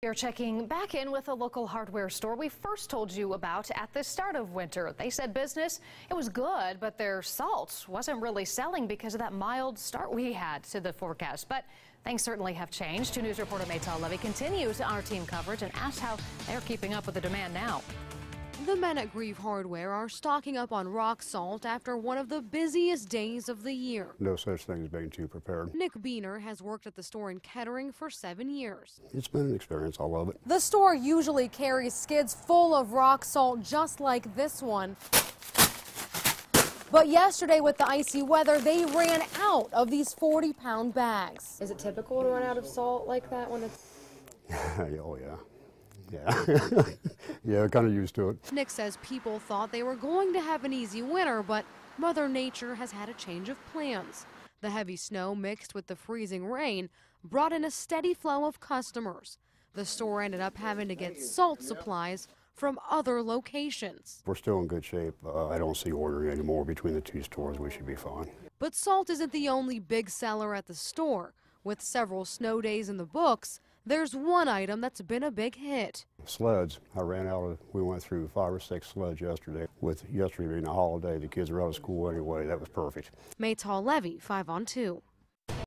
You're checking back in with a local hardware store we first told you about at the start of winter. They said business, it was good, but their salt wasn't really selling because of that mild start we had to the forecast. But things certainly have changed. 2 News reporter Maytal Levy continues our team coverage and asks how they're keeping up with the demand now. The men at Grieve Hardware are stocking up on rock salt after one of the busiest days of the year. No such thing as being too prepared. Nick Beener has worked at the store in Kettering for seven years. It's been an experience. I love it. The store usually carries skids full of rock salt just like this one. But yesterday with the icy weather, they ran out of these 40 pound bags. Is it typical to run out of salt like that when it's oh, yeah. Yeah. yeah, kind of used to it. Nick says people thought they were going to have an easy winter, but Mother Nature has had a change of plans. The heavy snow mixed with the freezing rain brought in a steady flow of customers. The store ended up having to get salt supplies from other locations. We're still in good shape. Uh, I don't see ordering anymore between the two stores. We should be fine. But salt isn't the only big seller at the store. With several snow days in the books, there's one item that's been a big hit. Sleds. I ran out of, we went through five or six sleds yesterday. With yesterday being a holiday, the kids are out of school anyway. That was perfect. Maytal Levy, 5 on 2.